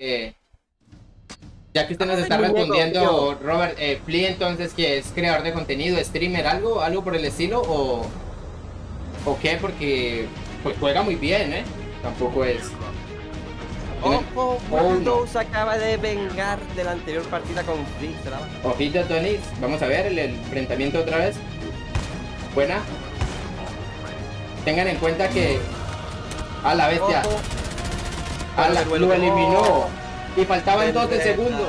Eh, ya que usted nos está respondiendo, Robert, eh, Flea entonces que es creador de contenido, streamer, algo, algo por el estilo o, o qué, porque pues juega muy bien, ¿eh? Tampoco es. Ojo, oh, se acaba de vengar de la anterior partida con Flea. Ojito, Tony. Vamos a ver el enfrentamiento otra vez. Buena. Tengan en cuenta que... A la bestia. A la, lo eliminó. Y faltaban 12 segundos.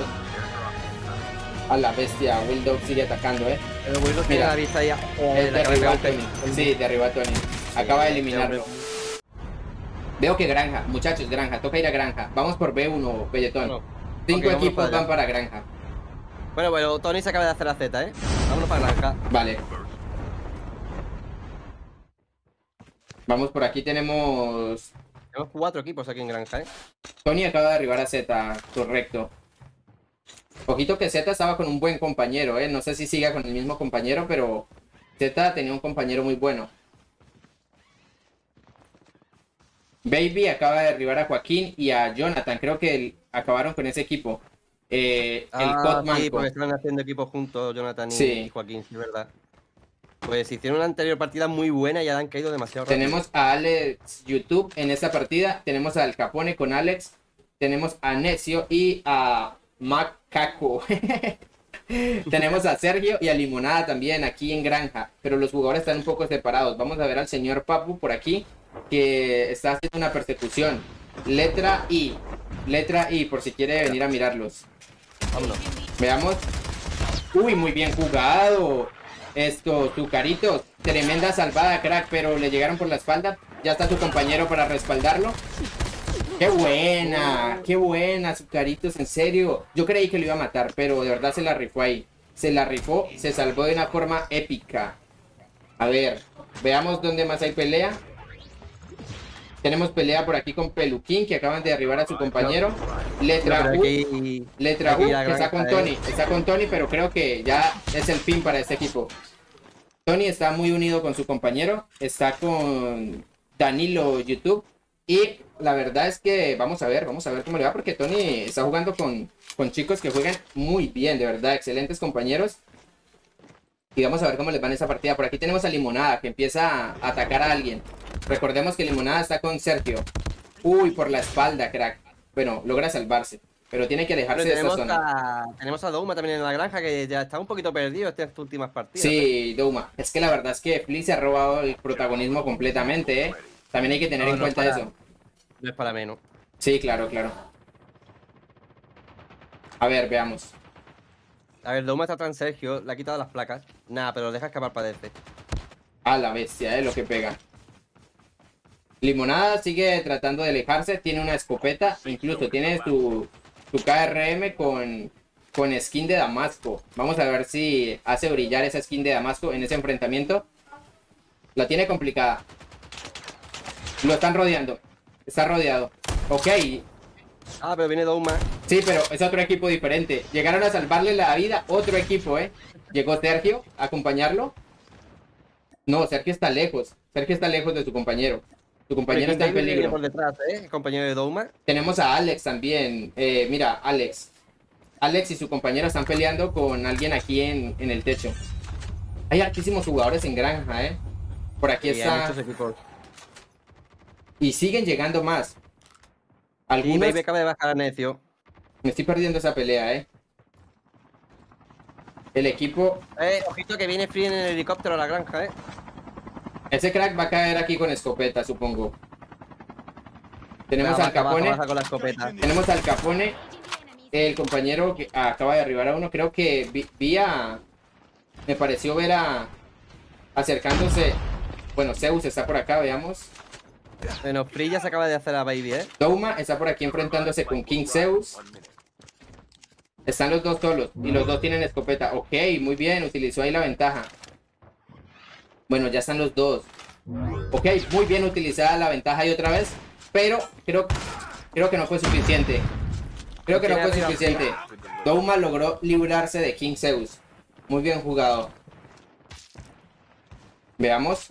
A la bestia. Will Dog sigue atacando, eh. Will tiene la vista ya. Eh, derribó a Tony. Sí, derribó a Tony. Acaba de eliminarlo. Veo que granja. Muchachos, granja. Toca ir a granja. Vamos por B1, Belletón. Cinco equipos van para granja. Bueno, bueno, Tony se acaba de hacer la Z, ¿eh? Vámonos para granja. Vale. Vamos por aquí, tenemos... Tenemos cuatro equipos aquí en granja, ¿eh? Tony acaba de arribar a Z, correcto. Poquito que Z estaba con un buen compañero, ¿eh? No sé si siga con el mismo compañero, pero Z tenía un compañero muy bueno. Baby acaba de arribar a Joaquín y a Jonathan. Creo que acabaron con ese equipo. Eh, el ah, sí, porque están haciendo equipo juntos Jonathan y Joaquín, sí, verdad. Pues hicieron una anterior partida muy buena y ya han caído demasiado rápido. Tenemos a Alex YouTube en esta partida. Tenemos Al Capone con Alex. Tenemos a Necio y a Macaco. tenemos a Sergio y a Limonada también aquí en Granja. Pero los jugadores están un poco separados. Vamos a ver al señor Papu por aquí. Que está haciendo una persecución. Letra I. Letra I, por si quiere venir a mirarlos. Vámonos. Veamos. Uy, muy bien jugado. Esto, tu carito, tremenda salvada, crack, pero le llegaron por la espalda. Ya está tu compañero para respaldarlo. ¡Qué buena! ¡Qué buena, Zucaritos! En serio, yo creí que lo iba a matar, pero de verdad se la rifó ahí. Se la rifó, se salvó de una forma épica. A ver, veamos dónde más hay pelea. Tenemos pelea por aquí con Peluquín, que acaban de arribar a su compañero. Letra U. letra U, que está con Tony. Está con Tony, pero creo que ya es el fin para este equipo. Tony está muy unido con su compañero. Está con Danilo YouTube. Y la verdad es que vamos a ver, vamos a ver cómo le va, porque Tony está jugando con, con chicos que juegan muy bien, de verdad, excelentes compañeros. Y vamos a ver cómo les va en esa partida. Por aquí tenemos a Limonada, que empieza a atacar a alguien. Recordemos que Limonada está con Sergio. Uy, por la espalda, crack. Bueno, logra salvarse. Pero tiene que dejarse de esa zona. tenemos a Douma también en la granja, que ya está un poquito perdido estas últimas partidas. Sí, Douma. Es que la verdad es que Flea se ha robado el protagonismo completamente, ¿eh? También hay que tener en cuenta eso. No es para menos. Sí, claro, claro. A ver, veamos. A ver, Douma está tras Sergio, le ha quitado las placas. Nada, pero lo deja escapar para este. A la bestia, eh, lo que pega. Limonada sigue tratando de alejarse, tiene una escopeta, incluso tiene su, su KRM con, con skin de Damasco. Vamos a ver si hace brillar esa skin de Damasco en ese enfrentamiento. La tiene complicada. Lo están rodeando. Está rodeado. Ok. Ah, pero viene Douma. Sí, pero es otro equipo diferente. Llegaron a salvarle la vida otro equipo, ¿eh? Llegó Sergio a acompañarlo. No, Sergio está lejos. Sergio está lejos de su compañero. Tu compañero está en peligro. Por detrás, ¿eh? compañero de Douma. Tenemos a Alex también. Eh, mira, Alex. Alex y su compañero están peleando con alguien aquí en, el techo. Hay altísimos jugadores en granja, ¿eh? Por aquí está. Y siguen llegando más. Algunos... Y acaba de bajar a necio. Me estoy perdiendo esa pelea, ¿eh? El equipo... Eh, ojito que viene Free en el helicóptero a la granja, ¿eh? Ese crack va a caer aquí con escopeta, supongo. Tenemos al Capone. Tenemos al Capone. El compañero que acaba de arribar a uno. Creo que vi, a... Me pareció ver a... Acercándose. Bueno, Zeus está por acá, veamos. Bueno, Free ya se acaba de hacer a Baby, ¿eh? Douma está por aquí enfrentándose con King Zeus. Están los dos solos. Y los dos tienen escopeta. Ok, muy bien. Utilizó ahí la ventaja. Bueno, ya están los dos. Ok, muy bien utilizada la ventaja y otra vez. Pero creo, creo que no fue suficiente. Creo que no fue suficiente. Douma logró librarse de King Zeus. Muy bien jugado. Veamos.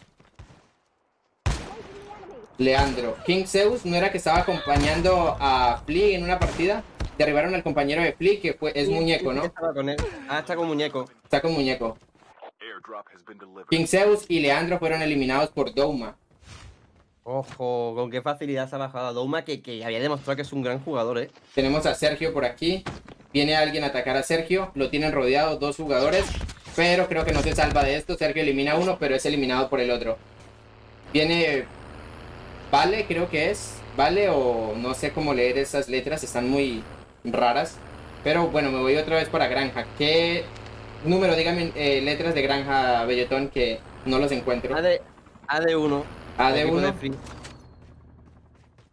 Leandro. King Zeus no era que estaba acompañando a Flea en una partida. Derribaron al compañero de Flea, que fue, es muñeco, ¿no? Ah, está con muñeco. Está con muñeco. King Zeus y Leandro fueron eliminados por Douma. Ojo, con qué facilidad se ha bajado a Douma, que, que había demostrado que es un gran jugador, ¿eh? Tenemos a Sergio por aquí. Viene alguien a atacar a Sergio. Lo tienen rodeado dos jugadores. Pero creo que no se salva de esto. Sergio elimina uno, pero es eliminado por el otro. Viene Vale, creo que es. Vale o no sé cómo leer esas letras. Están muy raras. Pero bueno, me voy otra vez para Granja. ¿Qué número? Dígame eh, letras de Granja Belletón que no los encuentro. AD, AD1. AD1.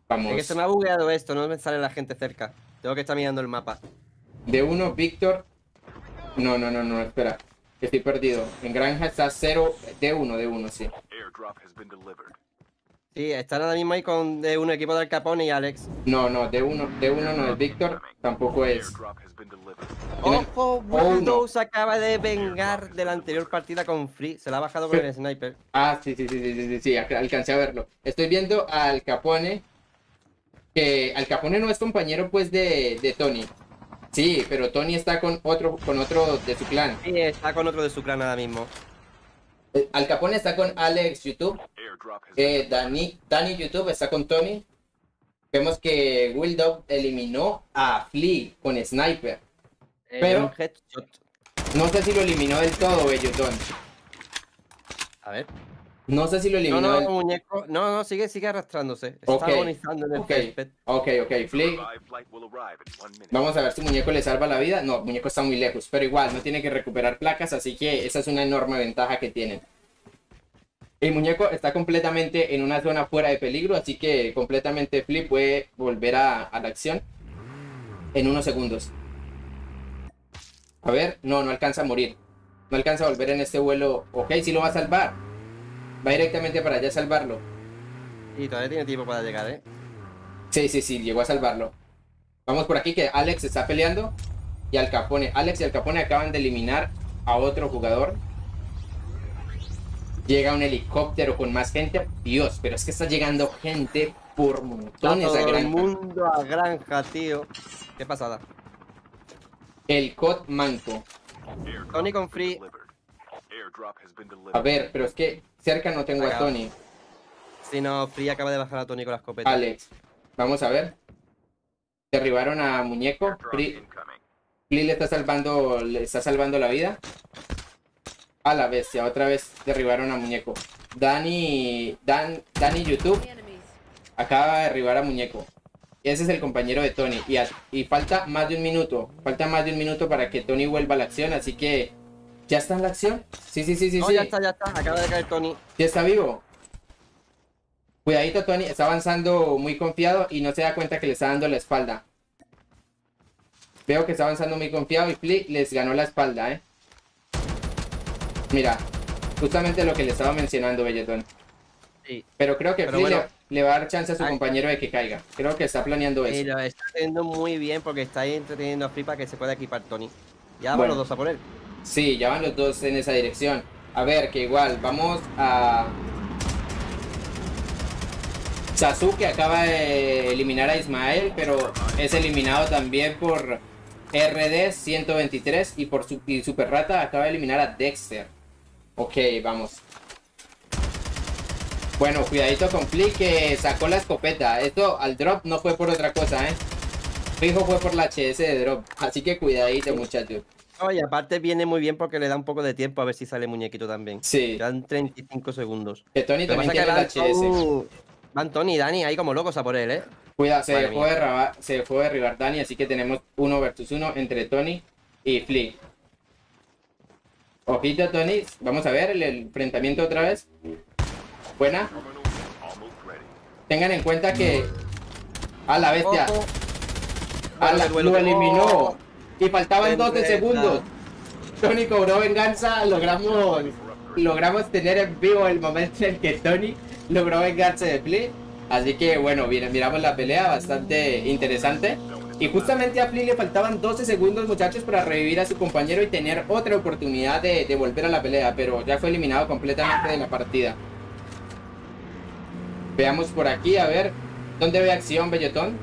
Vamos. Es que se me ha bugueado esto, no me sale la gente cerca. Tengo que estar mirando el mapa. D1, Víctor. No, no, no, no, espera. Estoy perdido. En granja está 0, D1, D1, sí. Sí, están ahora mismo ahí con D1 equipo de Al Capone y Alex. No, no, D1, D1 no es Víctor, tampoco es. Ojo, Windows acaba de vengar de la anterior partida con Free. Se la ha bajado con el sniper. Ah, sí, sí, sí, sí, sí, sí, alcancé a verlo. Estoy viendo al Capone. Que Al Capone no es compañero, pues, de, de Tony. Sí, pero Tony está con otro, con otro de su clan. Sí, está con otro de su clan ahora mismo. Eh, Al Capone está con Alex YouTube. Eh, Dani, Dani YouTube está con Tony. Vemos que Will Dog eliminó a Flea con Sniper. Eh, pero no sé si lo eliminó del todo, Bellotón. A ver. No sé si lo eliminó. No, no, muñeco. No, no, sigue, sigue arrastrándose. Está agonizando en el okay. ok, ok, Flea. Vamos a ver si muñeco le salva la vida. No, muñeco está muy lejos, pero igual, no tiene que recuperar placas, así que esa es una enorme ventaja que tienen. El muñeco está completamente en una zona fuera de peligro, así que completamente Flea puede volver a, a la acción en unos segundos. A ver, no, no alcanza a morir. No alcanza a volver en este vuelo. Ok, sí lo va a salvar. Va directamente para allá a salvarlo. Y todavía tiene tiempo para llegar, ¿eh? Sí, sí, sí, llegó a salvarlo. Vamos por aquí que Alex está peleando. Y Al Capone. Alex y Al Capone acaban de eliminar a otro jugador. Llega un helicóptero con más gente. Dios, pero es que está llegando gente por montones a granja. el mundo a granja, tío. Qué pasada. El COD manco. Tony con free. A ver, pero es que cerca no tengo a Tony. Si no, Free acaba de bajar a Tony con la escopeta. Alex, vamos a ver. Derribaron a Muñeco. Free, le está salvando, le está salvando la vida. A la bestia, otra vez derribaron a Muñeco. Dani, Dan, Dani YouTube acaba de derribar a Muñeco. Ese es el compañero de Tony. Y, y falta más de un minuto. Falta más de un minuto para que Tony vuelva a la acción. Así que ¿Ya está en la acción? Sí, sí, sí, sí. No, ya está, ya está. Acaba de caer Tony. ¿Ya está vivo? Cuidadito, Tony. Está avanzando muy confiado y no se da cuenta que le está dando la espalda. Veo que está avanzando muy confiado y Flea les ganó la espalda, ¿eh? Mira, justamente lo que le estaba mencionando, Belletón. Sí. Pero creo que Flea le, va a dar chance a su compañero de que caiga. Creo que está planeando eso. Sí, lo está haciendo muy bien porque está entreteniendo a Flea para que se pueda equipar Tony. Ya van los dos a por él. Sí, ya van los dos en esa dirección. A ver, que igual, vamos a... Sasuke acaba de eliminar a Ismael, pero es eliminado también por RD 123 y por su, y Super Rata acaba de eliminar a Dexter. Ok, vamos. Bueno, cuidadito con Flea que sacó la escopeta. Esto al drop no fue por otra cosa, ¿eh? Fijo fue por la HS de drop. Así que cuidadito, muchachos. Oye, aparte viene muy bien porque le da un poco de tiempo a ver si sale muñequito también. Sí. Dan 35 segundos. Que Tony también tiene el HS. Van Tony y Dani ahí como locos a por él, ¿eh? Cuidado, se dejó, de se dejó derribar Dani, así que tenemos uno versus uno entre Tony y Flea. Ojito, Tony. Vamos a ver el enfrentamiento otra vez. Buena. Tengan en cuenta que... A la bestia. A la, lo eliminó. Y faltaban 12 segundos. Tony cobró venganza. Logramos logramos tener en vivo el momento en que Tony logró vengarse de Flea. Así que bueno, miramos la pelea bastante interesante. Y justamente a Flea le faltaban 12 segundos muchachos para revivir a su compañero y tener otra oportunidad de, de volver a la pelea. Pero ya fue eliminado completamente de la partida. Veamos por aquí, a ver. ¿Dónde ve acción, Bellotón?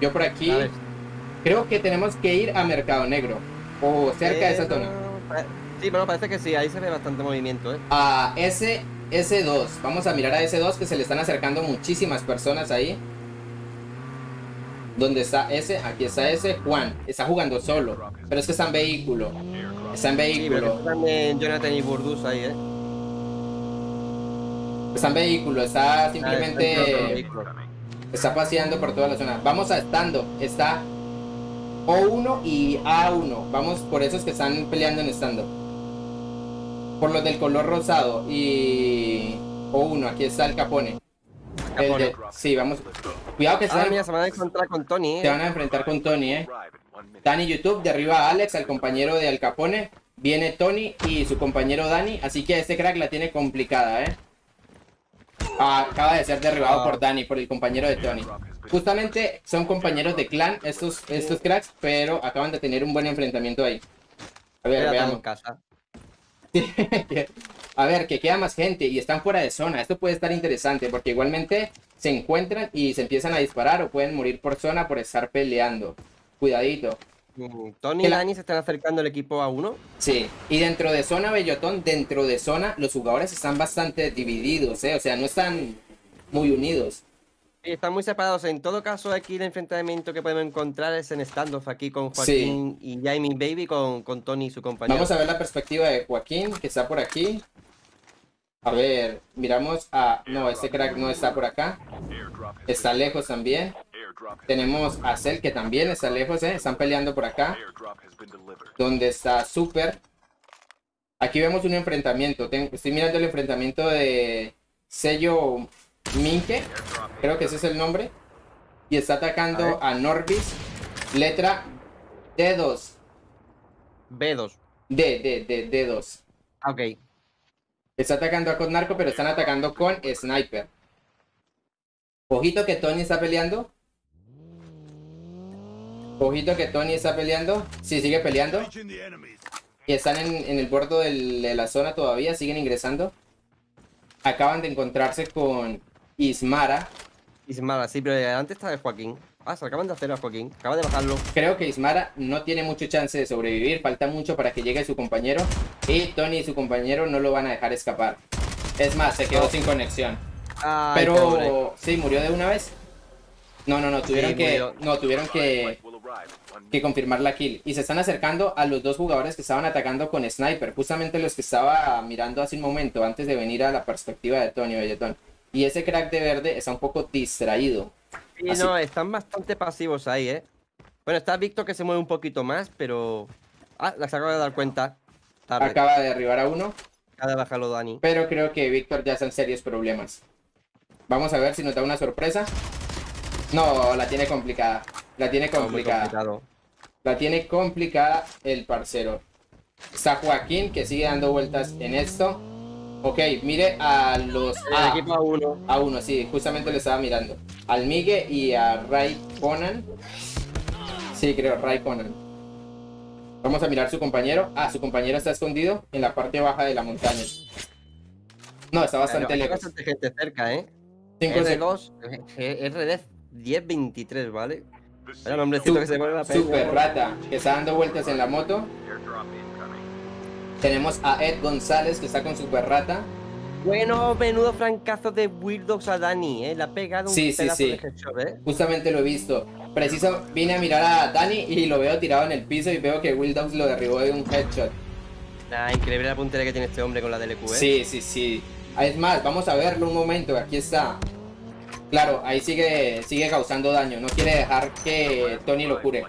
Yo por aquí. Creo que tenemos que ir a Mercado Negro. O cerca de esa zona. Sí, bueno, parece que sí, ahí se ve bastante movimiento, ¿eh? A S, S2. Vamos a mirar a S2 que se le están acercando muchísimas personas ahí. ¿Dónde está ese? Aquí está ese. Juan. Está jugando solo. Pero es que está en vehículo. Está en vehículo. Sí, también Jonathan y Burdus ahí, ¿eh? Está en vehículo. Está ah, simplemente... Está paseando por toda la zona. Vamos a estando. Está O1 y A1. Vamos por esos que están peleando en estando. Por los del color rosado. Y O1. Aquí está el Capone. sí, vamos. Cuidado que se, ah, van, se van a encontrar con Tony, ¿eh? Se van a enfrentar con Tony, eh. Dani YouTube derriba a Alex, al compañero de Al Capone. Viene Tony y su compañero Dani. Así que este crack la tiene complicada, eh. Ah, acaba de ser derribado por Dani, por el compañero de Tony. Justamente son compañeros de clan estos, estos cracks, pero acaban de tener un buen enfrentamiento ahí. A ver, veamos. A ver, que queda más gente y están fuera de zona. Esto puede estar interesante porque igualmente se encuentran y se empiezan a disparar o pueden morir por zona por estar peleando. Cuidadito. Mm, Tony y Dani se están acercando al equipo a uno. Sí, y dentro de zona Bellotón, dentro de zona, los jugadores están bastante divididos, ¿eh? o sea, no están muy unidos. Sí, están muy separados. En todo caso, aquí el enfrentamiento que podemos encontrar es en standoff aquí con Joaquín y Jamie Baby con, con Tony y su compañero. Vamos a ver la perspectiva de Joaquín, que está por aquí. A ver, miramos a... No, este crack no está por acá. Está lejos también. Tenemos a Cell que también está lejos, ¿eh? Están peleando por acá. Donde está Super. Aquí vemos un enfrentamiento. estoy mirando el enfrentamiento de sello Minke. Creo que ese es el nombre. Y está atacando a, Norbis. Letra D2. B2. D, D, D, D2. Ok. Está atacando a con Narco, pero están atacando con Sniper. Ojito que Tony está peleando. Ojito que Tony está peleando. Sí, sigue peleando. Y están en, el borde de la zona todavía. Siguen ingresando. Acaban de encontrarse con Ismara. Ismara, sí, pero antes está de Joaquín. Ah, se acaban de hacer a Joaquín. Acaba de bajarlo. Creo que Ismara no tiene mucho chance de sobrevivir. Falta mucho para que llegue su compañero. Y Tony y su compañero no lo van a dejar escapar. Es más, se quedó sin conexión. Pero sí, murió de una vez. No, no, no, tuvieron que. No, tuvieron que. Que confirmar la kill. Y se están acercando a los dos jugadores que estaban atacando con sniper. Justamente los que estaba mirando hace un momento. Antes de venir a la perspectiva de Tony Belletón. Y ese crack de verde está un poco distraído. Sí, no, están bastante pasivos ahí, ¿eh? Bueno, está Víctor que se mueve un poquito más, pero... Ah, se acaba de dar cuenta. Acaba de derribar a uno. Acaba de bajarlo Dani. Pero creo que Víctor ya está en serios problemas. Vamos a ver si nos da una sorpresa. No, la tiene complicada. La tiene complicada. la tiene complicada el parcero. Está Joaquín que sigue dando vueltas en esto. Ok, mire a los... A, equipo a uno. A uno, sí, justamente le estaba mirando. Al Migue y a Ray Conan. Sí, creo, Ray Conan. Vamos a mirar su compañero. Ah, su compañero está escondido en la parte baja de la montaña. No, está bastante lejos. Hay bastante gente cerca, ¿eh? 5 de 2, RD 1023, ¿vale? Era nombrecito que se la Super rata, que está dando vueltas en la moto. Tenemos a Ed González que está con Super Rata. Bueno, menudo francazo de Weird a Dani, ¿eh? Le ha pegado un sí, sí, sí. ¿eh? Justamente lo he visto. Preciso, vine a mirar a Dani y lo veo tirado en el piso y veo que Will Dogs lo derribó de un headshot. Nah, increíble la puntería que tiene este hombre con la DLQ, ¿eh? Sí, sí, sí. Es más, vamos a verlo un momento, aquí está. Claro, ahí sigue, sigue causando daño, no quiere dejar que Tony lo cure.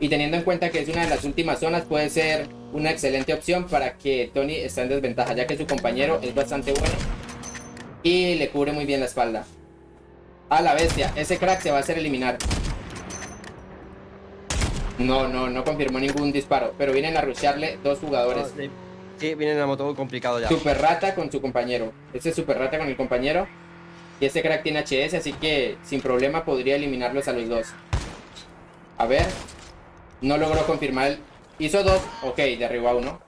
Y teniendo en cuenta que es una de las últimas zonas, puede ser una excelente opción para que Tony esté en desventaja, ya que su compañero es bastante bueno y le cubre muy bien la espalda. A la bestia, ese crack se va a hacer eliminar. No, no, no confirmó ningún disparo, pero vienen a rushearle dos jugadores. sí. vienen a motor complicado ya. Super rata con su compañero. Ese es super rata con el compañero. Y ese crack tiene HS, así que sin problema podría eliminarlos a los dos. A ver. No logró confirmar Hizo dos. Ok, derribó a uno.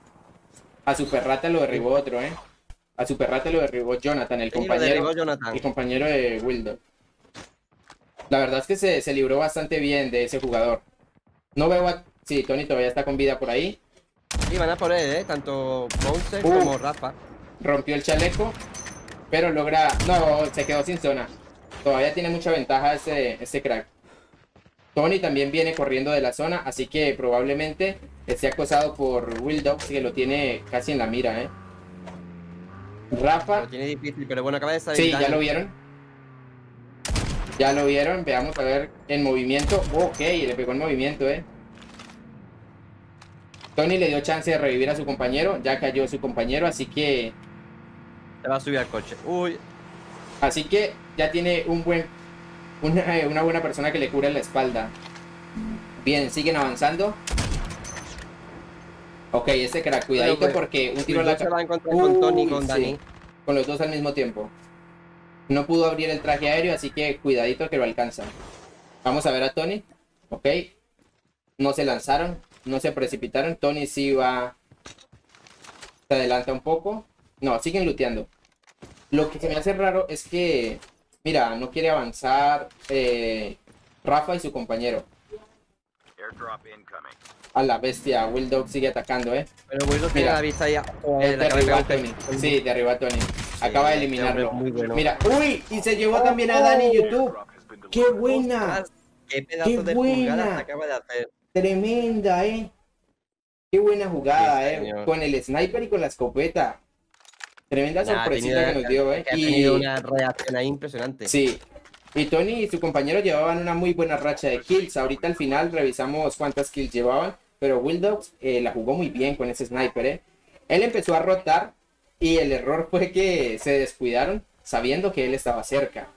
A Super Rata lo derribó otro, ¿eh? A Super Rata lo derribó Jonathan, el compañero, el compañero de Wildo. La verdad es que se, se, libró bastante bien de ese jugador. No veo a... Sí, Tony todavía está con vida por ahí. Sí, van a por él, ¿eh? Tanto Ponce como Rafa. Rompió el chaleco, pero logra... No, se quedó sin zona. Todavía tiene mucha ventaja ese, ese crack. Tony también viene corriendo de la zona, así que probablemente esté acosado por Will Dogs, que lo tiene casi en la mira, ¿eh? Rafa... Lo tiene difícil, pero bueno, acaba de salir. Sí, ya lo vieron. Ya lo vieron, veamos a ver en movimiento. Ok, le pegó en movimiento, ¿eh? Tony le dio chance de revivir a su compañero, ya cayó su compañero, así que... Se va a subir al coche. Uy. Así que ya tiene un buen una, buena persona que le cubre la espalda. Bien, siguen avanzando. Ok, ese crack, cuidadito pues, porque un tiro a la... Se va a encontrar con Tony con Dani. con los dos al mismo tiempo. No pudo abrir el traje aéreo, así que cuidadito que lo alcanza. Vamos a ver a Tony. Ok. No se lanzaron, no se precipitaron. Tony sí va... Se adelanta un poco. No, siguen looteando. Lo que se me hace raro es que Mira, no quiere avanzar eh, Rafa y su compañero. A la bestia, Will Dog sigue atacando, eh. Pero Will Dog tiene la vista ya. Eh, derriba a Tony. Sí, derriba a Tony. Acaba de eliminarlo. Muy bueno. Mira, uy, y se llevó también a Dani YouTube. ¡Qué buena! ¡Qué pedazo de buena! acaba de hacer! Tremenda, eh. Qué buena jugada, eh. Con el sniper y con la escopeta. Tremenda sorpresita que nos dio, ¿eh? Ha tenido una reacción ahí impresionante. Sí. Y Tony y su compañero llevaban una muy buena racha de kills. Ahorita al final revisamos cuántas kills llevaban. Pero Will Dogs eh, la jugó muy bien con ese sniper, ¿eh? Él empezó a rotar y el error fue que se descuidaron sabiendo que él estaba cerca.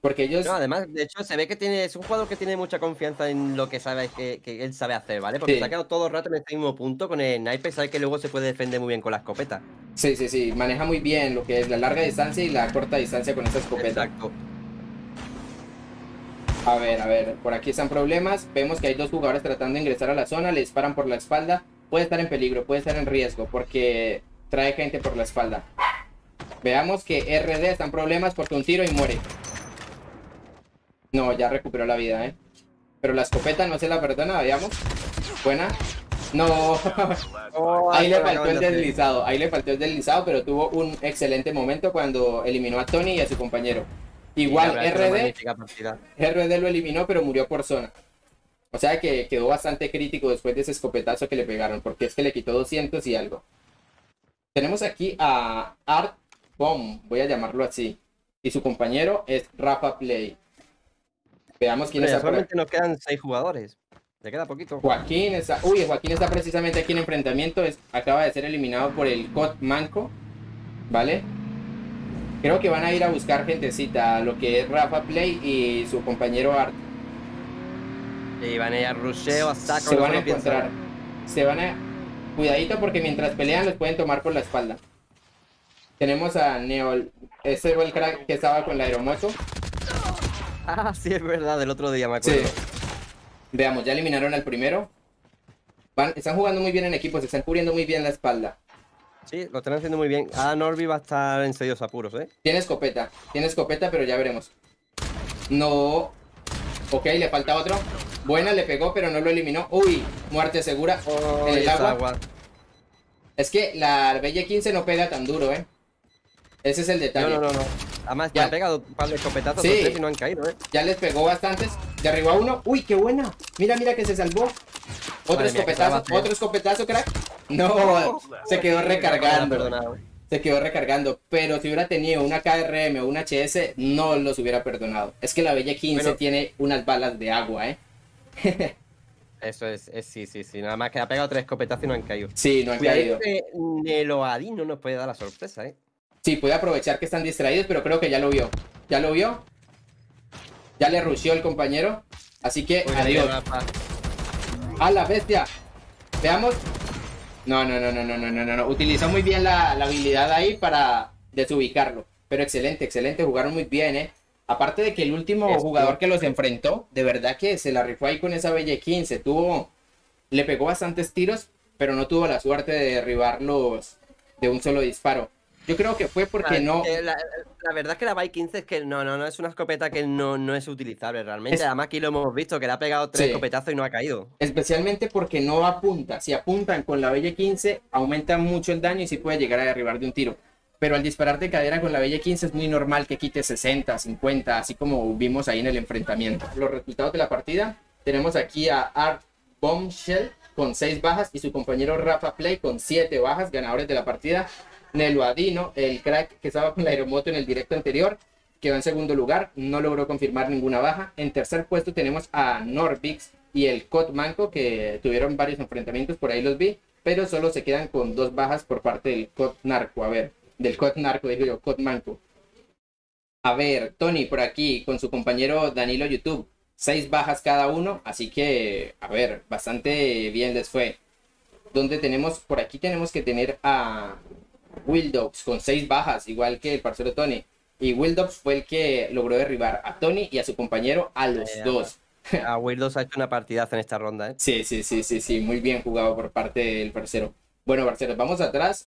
Porque ellos. No, además, de hecho, se ve que tiene, es un jugador que tiene mucha confianza en lo que sabe que, él sabe hacer, ¿vale? Porque se ha quedado todo el rato en este mismo punto con el sniper, sabe que luego se puede defender muy bien con la escopeta. Sí, sí, sí. Maneja muy bien lo que es la larga distancia y la corta distancia con esa escopeta. Exacto. A ver, a ver, por aquí están problemas. Vemos que hay dos jugadores tratando de ingresar a la zona, le disparan por la espalda. Puede estar en peligro, puede estar en riesgo porque trae gente por la espalda. Veamos que RD está en problemas porque un tiro y muere. No, ya recuperó la vida, ¿eh? Pero la escopeta no se la perdona, veamos. Buena. No. Oh, ahí le faltó el deslizado. Ahí le faltó el deslizado, pero tuvo un excelente momento cuando eliminó a Tony y a su compañero. Igual RD. RD lo eliminó, pero murió por zona. O sea que quedó bastante crítico después de ese escopetazo que le pegaron, porque es que le quitó 200 y algo. Tenemos aquí a Art Bomb, voy a llamarlo así. Y su compañero es Rafa Play. Veamos quién está. Solamente nos quedan seis jugadores. Le queda poquito. Joaquín está. Uy, Joaquín está precisamente aquí en enfrentamiento. Es... Acaba de ser eliminado por el COD Manco. ¿Vale? Creo que van a ir a buscar gentecita. Lo que es Rafa Play y su compañero Art. Y van a ir a rusheo, a saco. Se van a encontrar. Se van a. Cuidadito porque mientras pelean los pueden tomar por la espalda. Tenemos a Neol. Ese fue el crack que estaba con la aeromoto. Ah, sí, es verdad, del otro día me acuerdo. Veamos, ya eliminaron al primero. Van, están jugando muy bien en equipo, se están cubriendo muy bien la espalda. Sí, lo están haciendo muy bien. Ah, Norby va a estar en serios apuros, ¿eh? Tiene escopeta, tiene escopeta, pero ya veremos. No. Ok, le falta otro. Buena, le pegó, pero no lo eliminó. Uy, muerte segura en el agua. Es que la Belle 15 no pega tan duro, ¿eh? Ese es el detalle. No, no, no. Además, ya, ha pegado un par de escopetazos sí. y no han caído, ¿eh? Ya les pegó bastantes. Derribó a uno. ¡Uy, qué buena! Mira, mira que se salvó. Otro escopetazo, otro escopetazo, crack. No, se quedó recargando. Se quedó recargando. Pero si hubiera tenido una KRM o una HS, no los hubiera perdonado. Es que la Bella 15 tiene unas balas de agua, ¿eh? Eso es, sí, sí, sí. Nada más que ha pegado tres escopetazos y no han caído. Sí, no han caído. Neloadín no nos puede dar la sorpresa, ¿eh? Sí, puede aprovechar que están distraídos, pero creo que ya lo vio. ¿Ya lo vio? Ya le rusheó el compañero. Así que, adiós. ¡A la bestia! Veamos. No, no, no, no, no, no, no, no. Utilizó muy bien la, habilidad ahí para desubicarlo. Pero excelente, excelente. Jugaron muy bien, ¿eh? Aparte de que el último jugador que los enfrentó, de verdad que se la rifó ahí con esa Belle 15. Tuvo... Le pegó bastantes tiros, pero no tuvo la suerte de derribarlos de un solo disparo. Yo creo que fue porque no. La, verdad es que la Bay 15 es que no, no, no es una escopeta que no, no es utilizable realmente. Además, aquí lo hemos visto, que le ha pegado tres escopetazos y no ha caído. Especialmente porque no apunta. Si apuntan con la Belle 15, aumenta mucho el daño y sí puede llegar a derribar de un tiro. Pero al disparar de cadera con la Belle 15 es muy normal que quite 60, 50, así como vimos ahí en el enfrentamiento. Los resultados de la partida: tenemos aquí a Art Bombshell con 6 bajas y su compañero Rafa Play con 7 bajas, ganadores de la partida. Nelo Adino, el crack que estaba con la aeromoto en el directo anterior, quedó en segundo lugar, no logró confirmar ninguna baja. En tercer puesto tenemos a Norvix y el Cot Manco, que tuvieron varios enfrentamientos, por ahí los vi, pero solo se quedan con dos bajas por parte del Cot Narco. A ver, del Cot Narco, digo yo, Cot Manco. A ver, Tony por aquí con su compañero Danilo YouTube. Seis bajas cada uno, así que, a ver, bastante bien les fue. Donde tenemos, por aquí tenemos que tener a Will Dogs con seis bajas, igual que el parcero Tony. Y Will Dogs fue el que logró derribar a Tony y a su compañero a los dos. A Will Dogs ha hecho una partidaza en esta ronda, ¿eh? Sí, sí, sí, sí, sí, muy bien jugado por parte del parcero. Bueno, parceros, vamos atrás